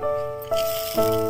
Música